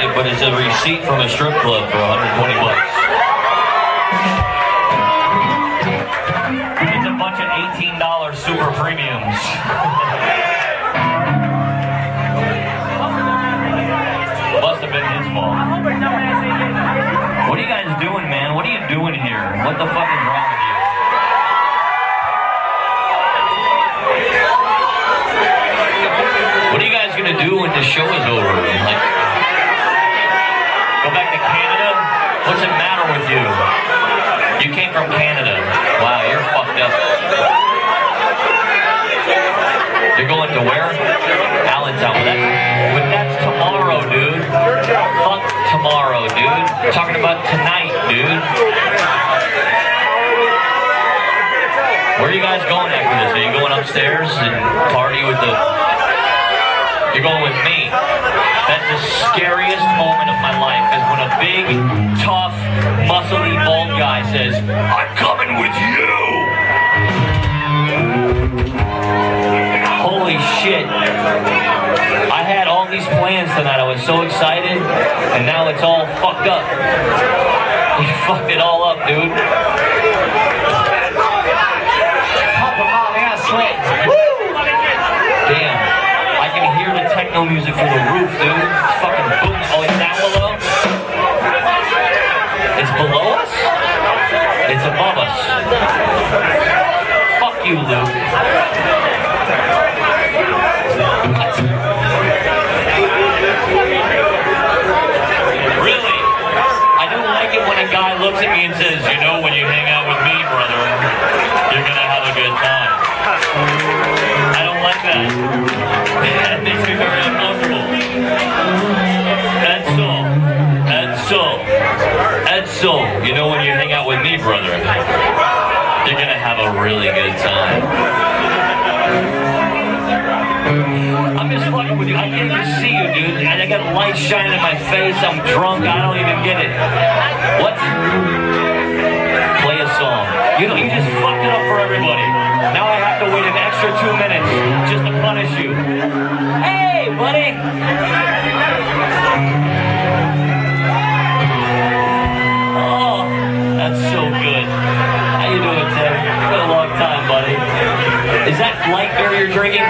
it, but it's a receipt from a strip club for 120 bucks. It's a bunch of $18 super premiums. Must have been his fault. What are you guys doing, man? What are you doing here? What the fuck is wrong with you? What are you guys gonna do when the show is over? Like, go back to Canada? What's the matter with you? You came from Canada. Wow, you're fucked up. You're going to where? Allentown. Well, that's, but that's tomorrow, dude. Fuck tomorrow, dude. Talking about tonight, dude. Where are you guys going after this? Are you going upstairs and party with the... You're going with me. That's the scariest moment of my life is when a big, tough, muscly, bald guy says, I'm coming with you! Holy shit. I had all these plans tonight. I was so excited, and now it's all fucked up. You fucked it all up, dude. Damn. I can hear the techno music through the roof, dude. That. Makes me very uncomfortable. That's so. So. You know, when you hang out with me, brother, you're gonna have a really good time. I'm just fucking with you. I can't even see you, dude. And I got light shining in my face. I'm drunk. I don't even get it. What? Play a song. You know, you just fucked it up for everybody. Now I have to wait an extra two minutes punish you. Hey, buddy. Oh, that's so good. How you doing, Tim? Been a long time, buddy. Is that light beer you're drinking?